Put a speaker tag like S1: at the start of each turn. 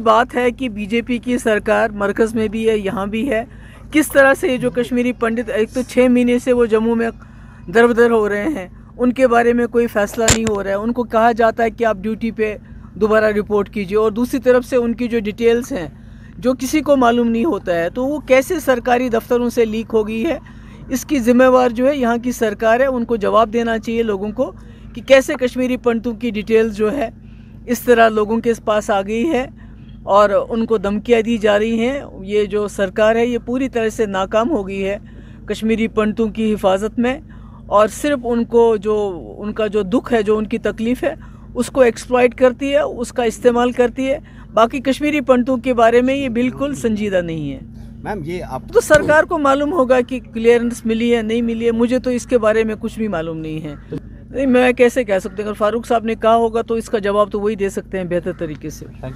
S1: बात है कि बीजेपी की सरकार मरकज़ में भी है, यहाँ भी है। किस तरह से जो कश्मीरी पंडित एक तो छः महीने से वो जम्मू में दरबदर हो रहे हैं, उनके बारे में कोई फैसला नहीं हो रहा है। उनको कहा जाता है कि आप ड्यूटी पे दोबारा रिपोर्ट कीजिए और दूसरी तरफ़ से उनकी जो डिटेल्स हैं, जो किसी को मालूम नहीं होता है तो वो कैसे सरकारी दफ्तरों से लीक हो गई है? इसकी ज़िम्मेवार जो है, यहाँ की सरकार है, उनको जवाब देना चाहिए लोगों को कि कैसे कश्मीरी पंडितों की डिटेल्स जो है, इस तरह लोगों के पास आ गई है। और उनको धमकियाँ दी जा रही हैं। ये जो सरकार है ये पूरी तरह से नाकाम हो गई है कश्मीरी पंडितों की हिफाजत में। और सिर्फ़ उनको जो उनका जो दुख है जो उनकी तकलीफ़ है उसको एक्सप्लॉइट करती है उसका इस्तेमाल करती है। बाकी कश्मीरी पंडितों के बारे में ये बिल्कुल संजीदा नहीं है।
S2: मैम ये आप
S1: तो सरकार को मालूम होगा कि क्लियरेंस मिली है नहीं मिली है। मुझे तो इसके बारे में कुछ भी मालूम नहीं है। नहीं मैं कैसे कह सकते अगर फारूक साहब ने कहा होगा तो इसका जवाब तो वही दे सकते हैं बेहतर तरीके से।
S2: Thank you